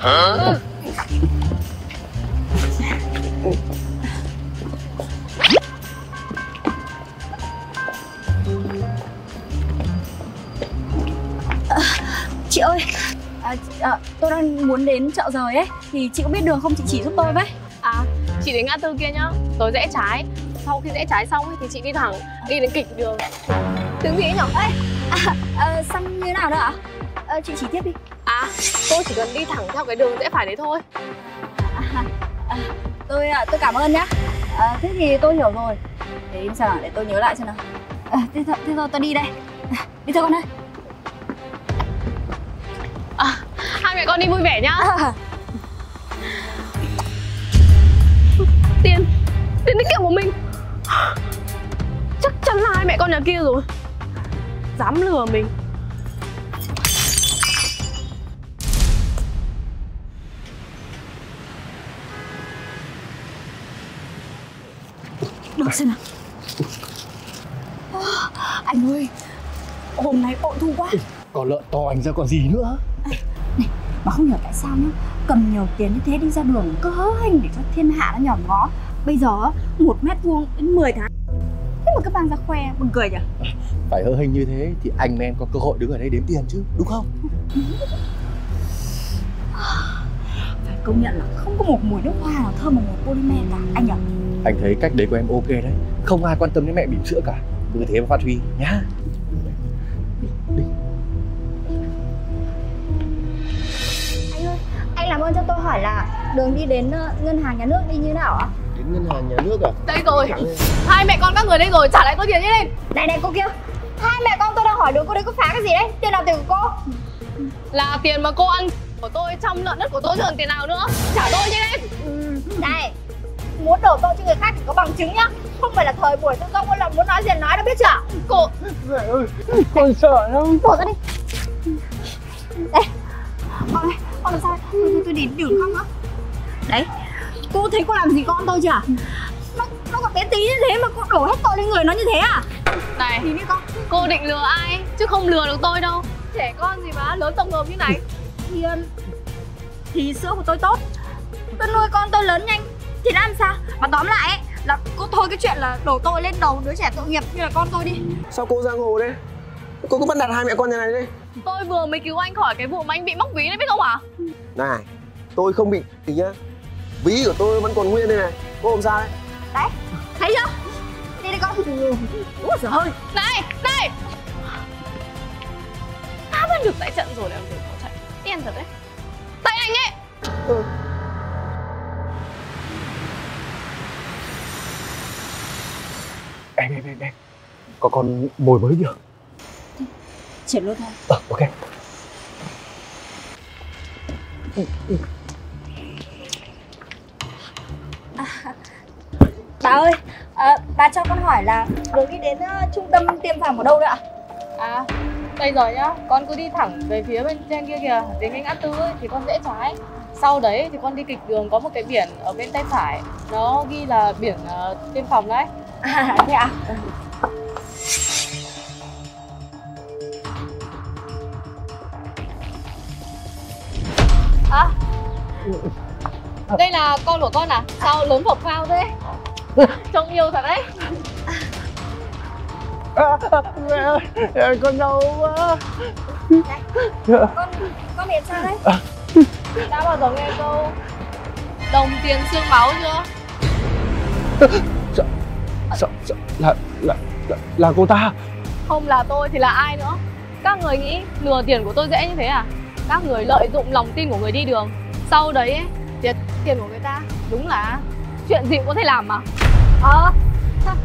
Chị ơi, à, à, tôi đang muốn đến chợ rời ấy. Thì chị có biết đường không? Chị chỉ giúp tôi với. À, chị đến ngã tư kia nhá. Rồi rẽ trái. Sau khi rẽ trái xong ấy, thì chị đi thẳng Đi đến kịch đường. Tiếng gì ấy nhở? Ê, à, à, xong như nào nữa ạ? À, chị chỉ tiếp đi À, tôi chỉ cần đi thẳng theo cái đường rẽ phải đấy thôi. À, à, tôi, tôi cảm ơn nhá. À, Thế thì tôi hiểu rồi. Để im sao để tôi nhớ lại xem nào. À, thế, thôi, thế thôi tôi đi đây. À, Đi thôi con ơi. À, Hai mẹ con đi vui vẻ nhá. À, Tiền Tiền tiết kiệm của mình. Chắc chắn là hai mẹ con nhà kia rồi. Dám lừa mình Được xem nào. Anh ơi Hôm nay bội thu quá. Còn lợn to anh ra còn gì nữa? Mà không hiểu tại sao nhá Cầm nhiều tiền như thế đi ra đường cứ hớ hành để cho thiên hạ nó nhòm ngó. Bây giờ một mét vuông đến 10 tháng. Thế mà cứ mang ra khoe buồn cười nhỉ Phải hơ hình như thế thì anh em có cơ hội đứng ở đây đếm tiền chứ đúng không? Phải công nhận là không có một mùi nước hoa nào thơm bằng mùi polymer cả. Anh nhỉ Anh thấy cách đấy của em ok đấy. Không ai quan tâm đến mẹ bỉm sữa cả. Cứ thế mà phát huy nhá. Đi, đi. Anh ơi, anh làm ơn cho tôi hỏi là đường đi đến ờ, ngân hàng nhà nước đi như nào ạ? Đến ngân hàng nhà nước à? Đây rồi. Hai mẹ con các người đây rồi trả lại tôi tiền nhanh lên Này này cô kia. Hai mẹ con tôi đang hỏi đường cô đấy có phá cái gì đấy? Tiền nào tiền của cô? Là tiền mà cô ăn của tôi trong lợn đất của tôi chứ còn tiền nào nữa. Trả tôi nhanh lên ừ, Này Muốn đổ tội cho người khác thì có bằng chứng nhá. Không phải là thời buổi tự công là muốn nói gì nói đâu biết chưa? Cô Mẹ ơi con sợ lắm. Bỏ ra đi. Đây. Con ơi, con làm sao Tôi, tôi, tôi đi đường không á Đấy. Cô thấy cô làm gì con tôi chưa? Nó, nó còn bé tí như thế mà cô đổ hết tội lên người nó như thế à? Này Thì đi con. cô định lừa ai? Chứ không lừa được tôi đâu. Trẻ con gì mà lớn tổng hợp như này. Thì Thì sữa của tôi tốt. Tôi nuôi con tôi lớn nhanh Thì làm sao? Mà tóm lại ấy Là cô thôi cái chuyện là đổ tội lên đầu đứa trẻ tội nghiệp như là con tôi đi. Sao cô giang hồ đấy? Cô cứ bắt đặt hai mẹ con nhà này đi. Tôi vừa mới cứu anh khỏi cái vụ mà anh bị móc ví đấy biết không hả Này, tôi không bị gì nhá. Ví của tôi vẫn còn nguyên đây này. Cô làm sao đấy? Đấy Thấy chưa? Đi đi con. Úi giời ơi. Này, này! Đã vẫn được tại trận rồi lại còn bỏ chạy. Điên thật đấy. Tại anh ấy! Ừ. Em em em em Có con mồi mới chưa? Chuyển luôn thôi. Ờ ok. Bà ơi à, Bà cho con hỏi là Đường đi đến uh, trung tâm tiêm phòng ở đâu đấy ạ? À, đây rồi nhá. Con cứ đi thẳng về phía bên trên kia kìa. Đến cái ngã tư ấy, thì con rẽ trái. Sau đấy thì con đi kịch đường có một cái biển ở bên tay phải. Nó ghi là biển uh, tiêm phòng đấy À thế ạ À Đây là con của con à? Sao lớn phộc phao thế? Trông yêu thật đấy à, Mẹ ơi con đau quá Con con hiện sao đấy Đã bao giờ nghe câu Đồng tiền xương máu chưa? Sợ Sợ. Là Là Là, là cô ta. Không là tôi thì là ai nữa? Các người nghĩ lừa tiền của tôi dễ như thế à? Các người lợi dụng lòng tin của người đi đường. Sau đấy ấy, tiền tiền của người ta Đúng là chuyện gì cũng có thể làm mà. Ờ. Sao?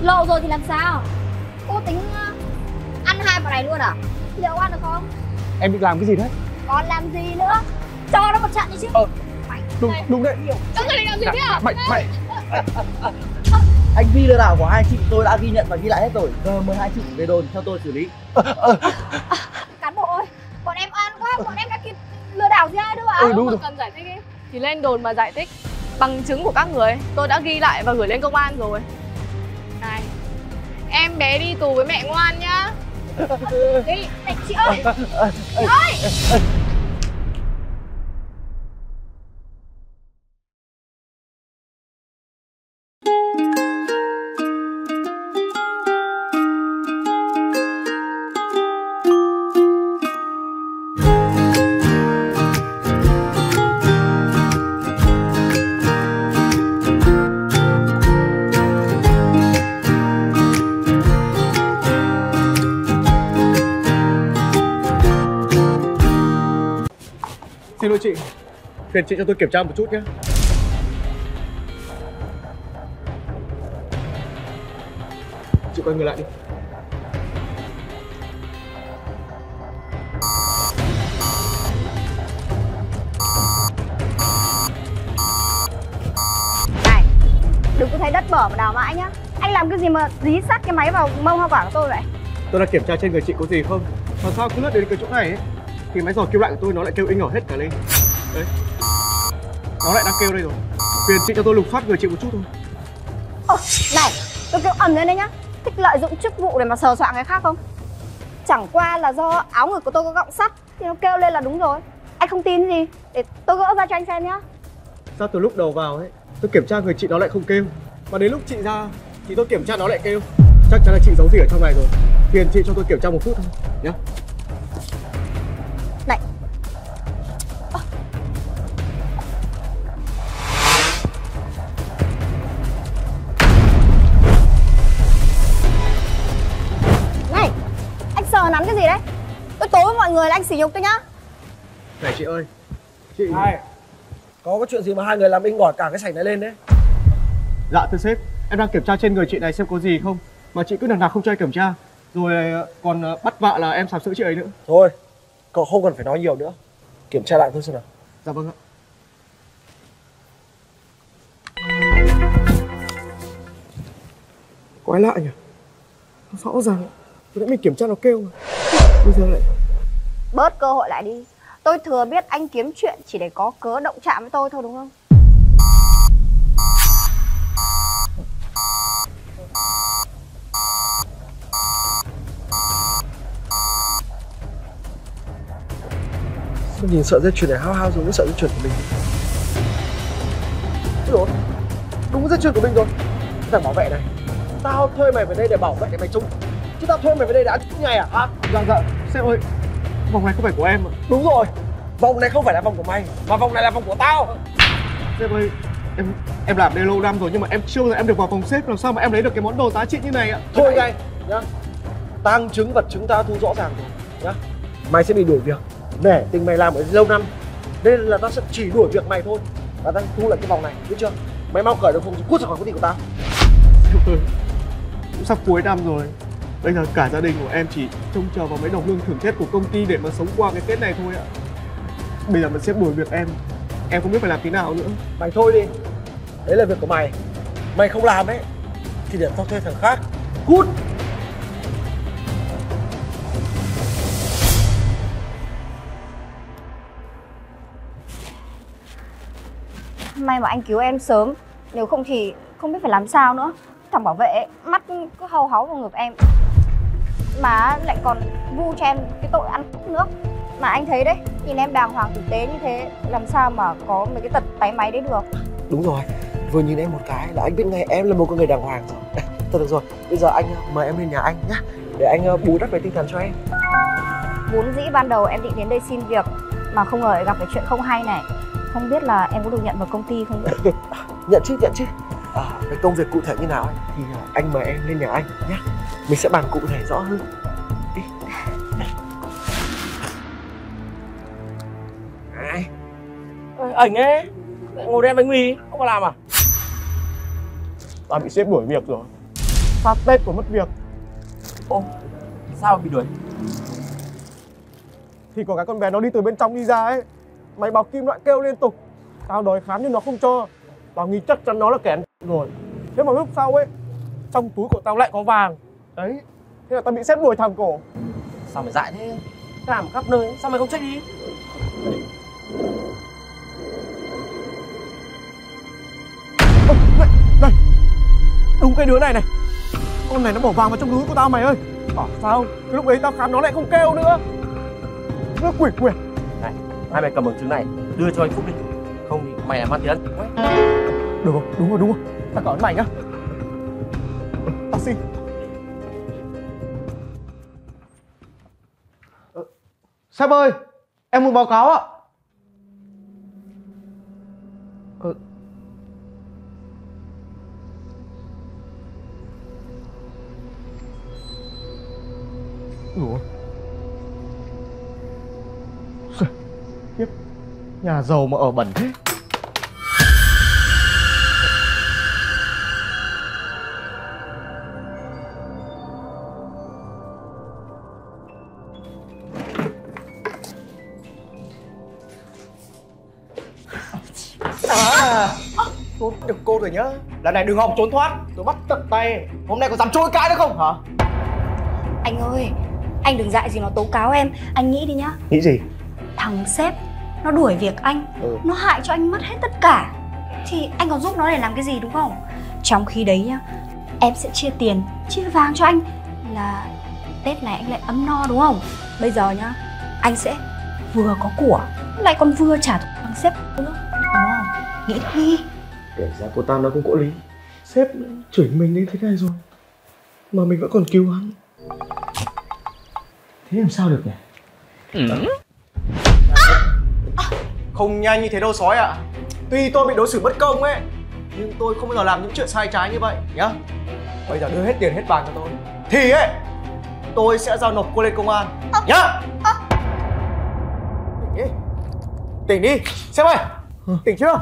Lộ rồi thì làm sao? Cô tính ờ, ăn hai bọn này luôn à? Liệu ăn được không? Em định làm cái gì đấy? Còn làm gì nữa? Cho nó một trận đi chứ. Ờ. Đúng đúng đấy. Các người định làm gì thế à? Mày Mày Hành vi lừa đảo của hai chị tôi đã ghi nhận và ghi lại hết rồi. Giờ mời hai chị về đồn theo tôi xử lý. Cán bộ ơi Bọn em ăn quá Bọn em đã kịp lừa đảo gì ai đâu ạ? Ừ, Nếu đúng rồi. cần giải thích ấy, thì lên đồn mà giải thích bằng chứng của các người. Tôi đã ghi lại và gửi lên công an rồi. Này em bé đi tù với mẹ ngoan nhá. Đi Này chị ơi. Chị ơi Xin lỗi chị. Phiền chị cho tôi kiểm tra một chút nhé. Chị quay người lại đi. Này Đừng có thấy đất bở mà đào mãi nhá. Anh làm cái gì mà dí sát cái máy vào mông hoa quả của tôi vậy? Tôi đã kiểm tra trên người chị có gì không? Mà sao cứ lướt đến cái chỗ này ấy Thì máy dò kim loại của tôi nó lại kêu inh ỏi hết cả lên. Đấy. Nó lại đang kêu đây rồi. Phiền chị cho tôi lục soát người chị một chút thôi. Ồ, này, tôi kêu ầm lên đấy nhá. Thích lợi dụng chức vụ để mà sờ soạn cái khác không? Chẳng qua là do áo ngực của tôi có gọng sắt Thì nó kêu lên là đúng rồi. Anh không tin gì Để tôi gỡ ra cho anh xem nhá. Sao từ lúc đầu vào ấy Tôi kiểm tra người chị nó lại không kêu. Mà đến lúc chị ra Thì tôi kiểm tra nó lại kêu. Chắc chắn là chị giấu gì ở trong này rồi. Phiền chị cho tôi kiểm tra một phút thôi nhá sỉ nhục tôi nhá. Này chị ơi. Chị Này, có cái chuyện gì mà hai người làm inh ỏi cả cái sảnh này lên đấy? Dạ thưa sếp. Em đang kiểm tra trên người chị này xem có gì không? Mà chị cứ đằng nào không cho em kiểm tra. Rồi ờ, còn ờ, bắt vạ là em sàm sỡ chị ấy nữa. Thôi, cậu không cần phải nói nhiều nữa. Kiểm tra lại thôi xem nào. Dạ vâng ạ. Quái lạ nhỉ? Rõ ràng. Vừa nãy mình kiểm tra nó kêu mà Bây giờ lại Bớt cơ hội lại đi Tôi thừa biết anh kiếm chuyện chỉ để có cớ động chạm với tôi thôi đúng không Sao nhìn sợ dây chuyền này hao hao giống cái sợi dây chuyền của mình. Dồi, đúng dây chuyền của mình rồi. Cái thằng bảo vệ này, tao thuê mày về đây để bảo vệ mày trông chứ tao thuê mày về đây để ăn ngày à? hả? Dạ dạ Sếp ơi Vòng này không phải của em ạ Đúng rồi, vòng này không phải là vòng của mày, mà vòng này là vòng của tao. Sếp ơi Em em làm đây lâu năm rồi nhưng mà em chưa bao giờ em được vào phòng sếp Làm sao mà em lấy được cái món đồ giá trị như này ạ Thôi ngay nhá. Tăng chứng vật chứng ta thu rõ ràng rồi nhá. Mày sẽ bị đuổi việc. Nể tình mày làm ở lâu năm nên là tao sẽ chỉ đuổi việc mày thôi và tao thu lại cái vòng này biết chưa mày mau cởi được không cút ra khỏi công ty của tao Cũng sắp cuối năm rồi Bây giờ cả gia đình của em chỉ trông chờ vào mấy đồng lương thưởng Tết của công ty để mà sống qua cái Tết này thôi ạ. Bây giờ mà sếp đuổi việc em. Em không biết phải làm thế nào nữa. Mày thôi đi. Đấy là việc của mày. Mày không làm ấy thì để tao thuê thằng khác. Cút! May mà anh cứu em sớm. Nếu không thì không biết phải làm sao nữa. Thằng bảo vệ mắt cứ hau háu vào ngực em Mà lại còn vu cho em cái tội ăn cắp nữa. Mà anh thấy đấy Nhìn em đàng hoàng tử tế như thế Làm sao mà có mấy cái tật tay máy đấy được? Đúng rồi vừa nhìn em một cái là anh biết ngay em là một con người đàng hoàng rồi. Thôi được rồi bây giờ anh uh, mời em lên nhà anh nhá để anh uh, bù đắp về tinh thần cho em. Vốn dĩ ban đầu em định đến đây xin việc Mà không ngờ gặp phải chuyện không hay này. Không biết là em có được nhận vào công ty không? Vậy? nhận chứ nhận chứ à, cái công việc cụ thể như nào ấy, thì uh, anh mời em lên nhà anh nhá. Mình sẽ bàn cụ thể rõ hơn. Đi. Ảnh ấy ngồi đen bánh mì không có làm à? Tao bị sếp đuổi việc rồi. Phát Tết còn mất việc. Ô sao bị đuổi? Thì có cái con bé nó đi từ bên trong đi ra ấy. Mày bảo kim loại kêu liên tục. Tao đòi khám nhưng nó không cho. Tao nghĩ chắc chắn nó là kẻ ăn rồi. Thế mà lúc sau ấy Trong túi của tao lại có vàng. Đấy. Thế là tao bị sếp đuổi thằng cổ. Sao mày dại thế? Làm khắp nơi sao mày không check đi Ơ, này, này. Đúng cái đứa này này. Con này nó bỏ vàng vào trong túi của tao mày ơi. Bảo sao? Cái lúc ấy tao khám nó lại không kêu nữa. Nó quỷ quỷ hai mày cầm bằng chứng này đưa cho anh phúc đi. Không thì mày làm ăn tiền Được rồi, đúng rồi, đúng rồi. Tao cảm ơn mày nhá. Taxi Ờ, Sếp ơi Em muốn báo cáo ạ. Ờ. Ủa? Tiếp Nhà giàu mà ở bẩn thế cô rồi nhá. Lần này đừng hòng trốn thoát. Tôi bắt tận tay. Hôm nay có dám chối cãi nữa không? Hả? Anh ơi Anh đừng dại gì mà tố cáo em. Anh nghĩ đi nhá. Nghĩ gì? Thằng sếp Nó đuổi việc anh. Ừ. Nó hại cho anh mất hết tất cả. Thì anh còn giúp nó để làm cái gì đúng không? Trong khi đấy nhá Em sẽ chia tiền Chia vàng cho anh Là Tết này anh lại ấm no đúng không? Bây giờ nhá Anh sẽ vừa có của Lại còn vừa trả thằng sếp nữa. Đúng không? Nghĩ đi Kể ra cô ta nó cũng có lý Sếp chửi mình như thế này rồi Mà mình vẫn còn cứu hắn. Thế làm sao được nhỉ? Không nhanh như thế đâu sói ạ. Tuy tôi bị đối xử bất công ấy Nhưng tôi không bao giờ làm những chuyện sai trái như vậy nhá. Bây giờ đưa hết tiền hết vàng cho tôi. Thì ấy Tôi sẽ giao nộp cô lên công an Nhá. Tỉnh đi. Tỉnh đi. Sếp ơi Tỉnh chưa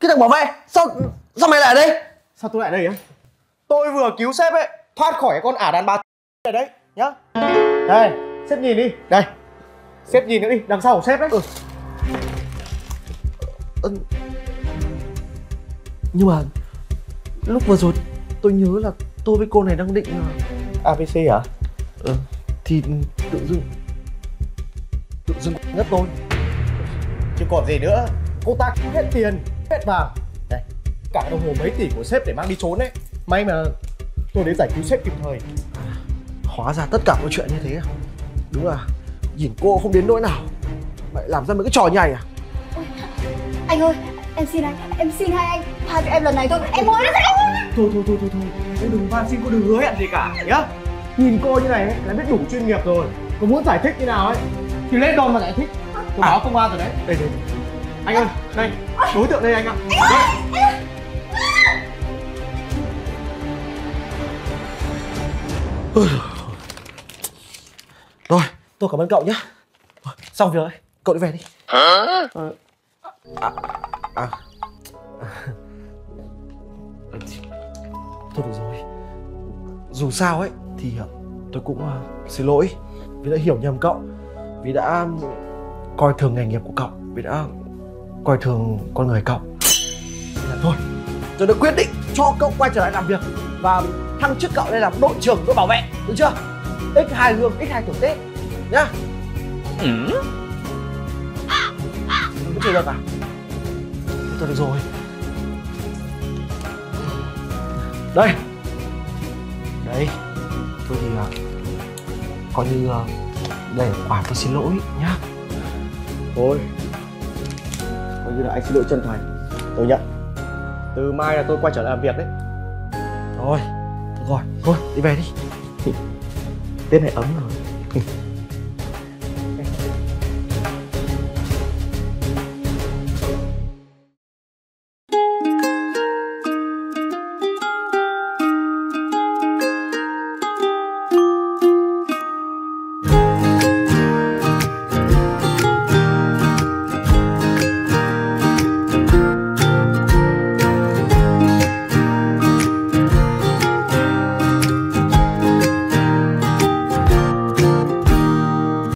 Cái thằng bảo vệ Sao sao mày lại ở đây Sao tôi lại đây á? Tôi vừa cứu sếp ấy Thoát khỏi cái con ả đàn bà này đấy Nhá Đây, sếp nhìn đi Đây Sếp nhìn nữa đi, đằng sau của sếp đấy ừ. Nhưng mà Lúc vừa rồi tôi nhớ là tôi với cô này đang định là ABC hả? Ừ Thì tự dưng Tự dưng ngất tôi Chứ còn gì nữa Cô ta hết tiền, hết vàng Đây, cả đồng hồ mấy tỷ của sếp để mang đi trốn ấy May mà tôi đến giải cứu sếp kịp thời. Hóa ra tất cả mọi chuyện như thế à? Đúng là nhìn cô không đến nỗi nào. Lại làm ra mấy cái trò nhảy à? Anh ơi Em xin anh Em xin hai anh Tha cho em lần này thôi. Em hối đấy anh Thôi thôi thôi thôi thôi. Em đừng van xin cô đừng hứa hẹn gì cả nhá. Nhìn cô như này ấy, là biết đủ chuyên nghiệp rồi. Có muốn giải thích như nào ấy Thì lên đòn mà giải thích. Tôi báo công an rồi đấy. Đây đây Anh ơi đây Đối tượng đây anh ạ. Đây. Rồi tôi cảm ơn cậu nhé. Xong việc rồi Cậu đi về đi. À, à. Thì- Thôi được rồi. Dù sao ấy Thì ờ, tôi cũng ờ, xin lỗi Vì đã hiểu nhầm cậu Vì đã coi thường nghề nghiệp của cậu Vì đã coi thường con người cậu. Nên là thôi Tôi đã quyết định cho cậu quay trở lại làm việc Và thăng chức cậu lên làm đội trưởng đội bảo vệ Được chưa? X2 lương X2 thưởng Tết Nhá. Vẫn chưa được à? Thôi được rồi. Đây. Đây. Tôi thì uh, Coi như uh, là quả tôi xin lỗi nhá. Thôi như là anh xin lỗi chân thành. Tôi nhận. Từ mai là tôi quay trở lại làm việc đấy. Rồi Được rồi Thôi đi về đi. Tết này ấm rồi